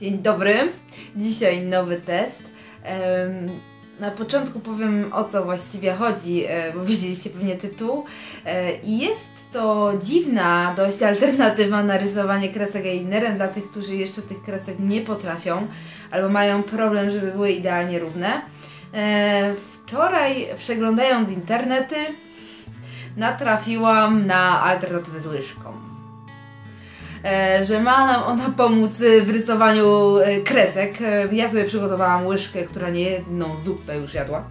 Dzień dobry. Dzisiaj nowy test. Na początku powiem o co właściwie chodzi, e, bo widzieliście pewnie tytuł. E, I jest to dziwna dość alternatywa na rysowanie kresek eyelinerem dla tych, którzy jeszcze tych kresek nie potrafią albo mają problem, żeby były idealnie równe. E, Wczoraj przeglądając internety natrafiłam na alternatywę z łyżką że ma nam ona pomóc w rysowaniu e, kresek. E, Ja sobie przygotowałam łyżkę, która nie jedną zupę już jadła.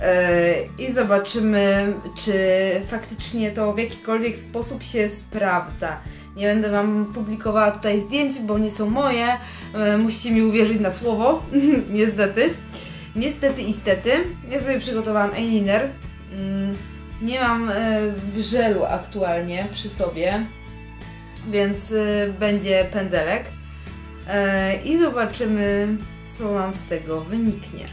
E, I zobaczymy, czy faktycznie to w jakikolwiek sposób się sprawdza. Nie będę Wam publikowała tutaj zdjęć, bo nie są moje. E, Musicie mi uwierzyć na słowo, niestety. Niestety i stety. Ja sobie przygotowałam eyeliner. Mm, Nie mam e, żelu aktualnie przy sobie więc y, będzie pędzelek e, i zobaczymy, co nam z tego wyniknie.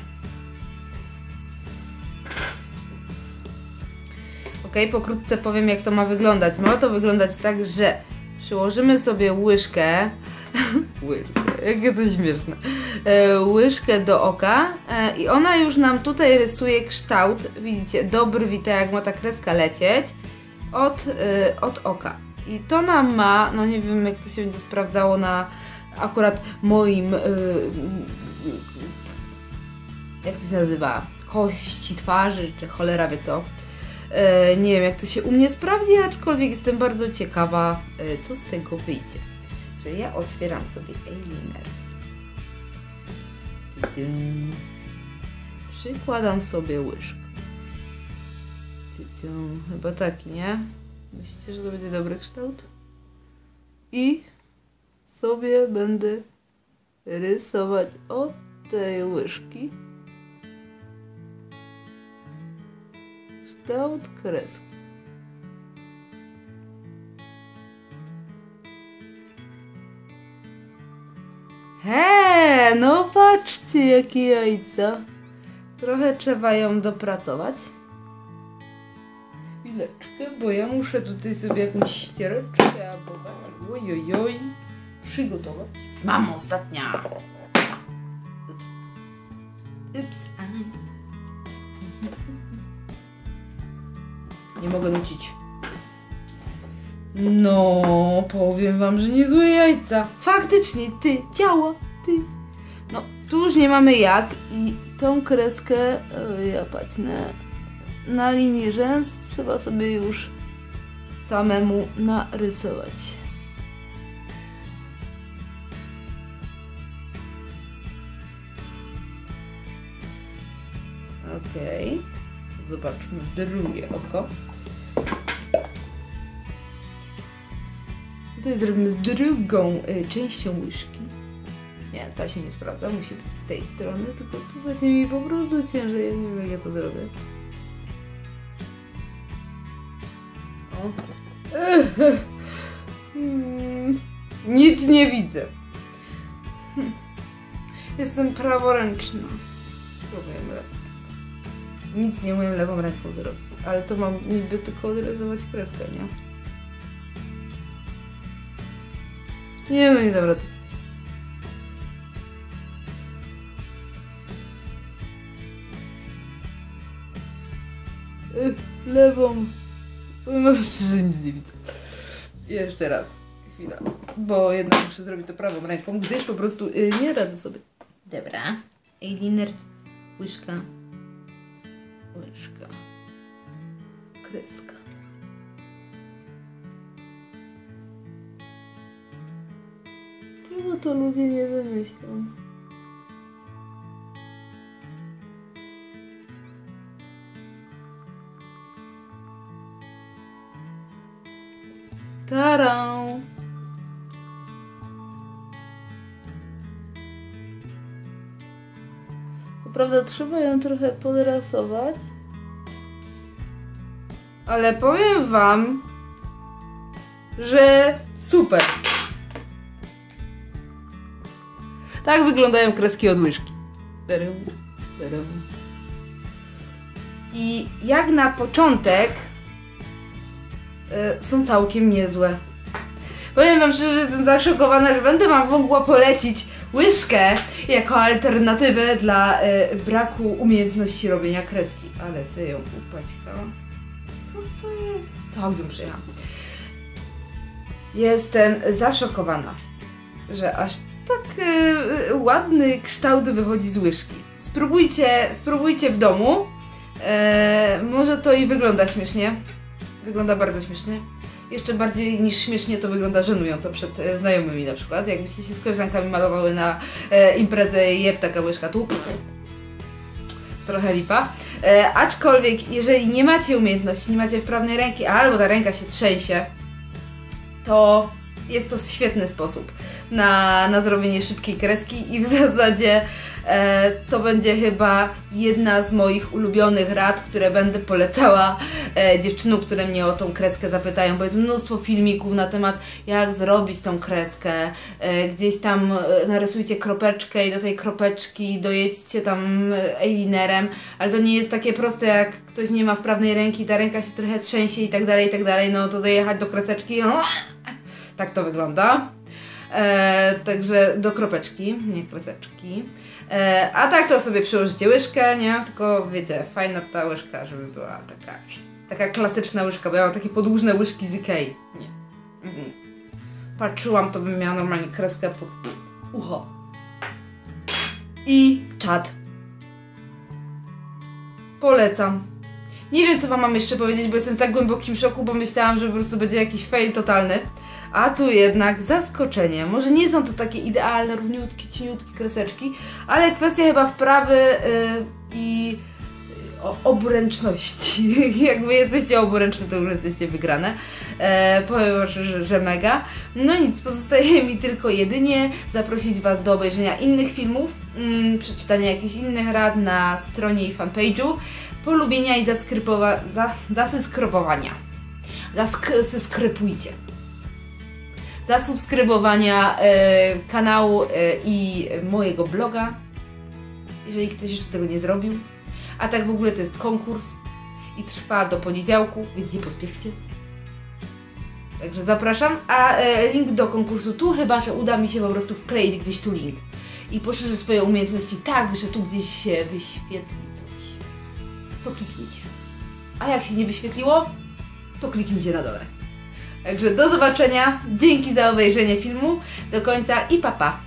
Ok, pokrótce powiem, jak to ma wyglądać. Ma to wyglądać tak, że przyłożymy sobie łyżkę, łyżkę, jakie to śmieszne, e, łyżkę do oka e, i ona już nam tutaj rysuje kształt, widzicie, do brwi, tak jak ma ta kreska lecieć, od, e, od oka. I to nam ma, no nie wiem jak to się będzie sprawdzało na akurat moim, yy, jak to się nazywa, kości twarzy, czy cholera wie co. Yy, nie wiem jak to się u mnie sprawdzi, aczkolwiek jestem bardzo ciekawa, yy, co z tego wyjdzie. Że ja otwieram sobie eyeliner. Przykładam sobie łyżkę. Chyba taki, nie? Myślicie, że to będzie dobry kształt? I sobie będę rysować od tej łyżki kształt kreski. He, no patrzcie jakie jajca. Trochę trzeba ją dopracować. Bo ja muszę tutaj sobie jakąś ściereczkę albo bacik, ojojoj, przygotować. Mam ostatnia. Ups. Ups. Nie mogę nucić. No, powiem wam, że niezłe jajca. Faktycznie, ty, działa, ty. No, tu już nie mamy jak i tą kreskę, e, ja patrzę, na linii rzęs trzeba sobie już samemu narysować. Okej. Zobaczmy drugie oko. Tutaj zrobimy z drugą y, częścią łyżki. Nie, ta się nie sprawdza, musi być z tej strony, tylko tu będzie mi po prostu ciężej, ja nie wiem jak ja to zrobię. Nic nie widzę. Hmm. Jestem praworęczna. Próbujemy lewo. Nic nie umiem lewą ręką zrobić. Ale to mam niby tylko odrysować kreskę, nie? Nie no, nie dam rady. Lewą. Wam szczerze, nic nie widzę. Jeszcze raz. Chwila. Bo jednak muszę zrobić to prawą ręką, gdyż po prostu y, nie radzę sobie. Dobra. Eyeliner. Łyżka. Łyżka. Kreska. Czego to ludzie nie wymyślą? Tarą! Co prawda trzeba ją trochę podrasować. Ale powiem wam, że super. Tak wyglądają kreski od łyżki. I jak na początek są całkiem niezłe. Powiem wam szczerze, że jestem zaszokowana, że będę wam mogła polecić łyżkę jako alternatywę dla e, braku umiejętności robienia kreski. Ale sobie ją upaćkałam. Co to jest? To ją przejechałam. Jestem zaszokowana, że aż tak e, ładny kształt wychodzi z łyżki. Spróbujcie, spróbujcie w domu. E, może to i wygląda śmiesznie. Wygląda bardzo śmiesznie. Jeszcze bardziej niż śmiesznie to wygląda żenująco przed e, znajomymi na przykład. Jakbyście się z koleżankami malowały na e, imprezę i jeb taka łyżka tu. Trochę lipa. E, aczkolwiek, jeżeli nie macie umiejętności, nie macie wprawnej ręki, albo ta ręka się trzęsie, to jest to świetny sposób na, na zrobienie szybkiej kreski i w zasadzie to będzie chyba jedna z moich ulubionych rad, które będę polecała e, dziewczynom, które mnie o tą kreskę zapytają, bo jest mnóstwo filmików na temat jak zrobić tą kreskę, e, gdzieś tam e, narysujcie kropeczkę i do tej kropeczki dojedźcie tam e, eyelinerem, ale to nie jest takie proste jak ktoś nie ma wprawnej ręki, ta ręka się trochę trzęsie i tak dalej, i tak dalej, no to dojechać do kreseczki, no, tak to wygląda. E, także do kropeczki, nie kreseczki. E, a tak to sobie przyłożycie łyżkę, nie? Tylko wiecie, fajna ta łyżka, żeby była taka, taka klasyczna łyżka, bo ja mam takie podłużne łyżki z Ikei. Nie. Mhm. Patrzyłam, to bym miała normalnie kreskę pod ucho. I czad. Polecam. Nie wiem, co wam mam jeszcze powiedzieć, bo jestem w tak głębokim szoku, bo myślałam, że po prostu będzie jakiś fail totalny. A tu jednak zaskoczenie. Może nie są to takie idealne, równiutkie, cieniutkie kreseczki, ale kwestia chyba wprawy yy, i oburęczności. Jakby jesteście oburęczne, to już jesteście wygrane. E, powiem, że, że mega. No nic, pozostaje mi tylko jedynie zaprosić Was do obejrzenia innych filmów, mm, przeczytania jakichś innych rad na stronie i fanpage'u, polubienia i zaskrypowa- za, zasyskrybowania. Zaskrypujcie zasubskrybowania e, kanału e, i mojego bloga, jeżeli ktoś jeszcze tego nie zrobił. A tak w ogóle to jest konkurs i trwa do poniedziałku, więc nie pospieszcie. Także zapraszam, a e, link do konkursu tu, chyba że uda mi się po prostu wkleić gdzieś tu link i poszerzę swoje umiejętności tak, że tu gdzieś się wyświetli coś. To kliknijcie. A jak się nie wyświetliło, to kliknijcie na dole. Także do zobaczenia. Dzięki za obejrzenie filmu do końca i papa. Pa.